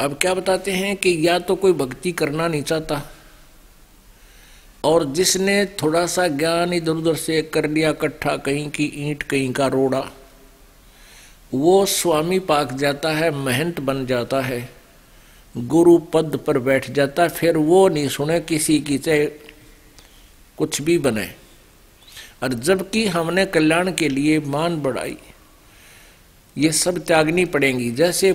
अब क्या बताते हैं कि या तो कोई भक्ति करना नहीं चाहता। और जिसने थोड़ा सा ज्ञान इधर उधर से कर लिया इकट्ठा कहीं की ईंट, कहीं का रोड़ा, वो स्वामी पाक जाता है, महंत बन जाता है, गुरु पद पर बैठ जाता है, फिर वो नहीं सुने किसी की चाहे कुछ भी बने। और जबकि हमने कल्याण के लिए मान बढ़ाई, ये सब त्यागनी पड़ेंगी। जैसे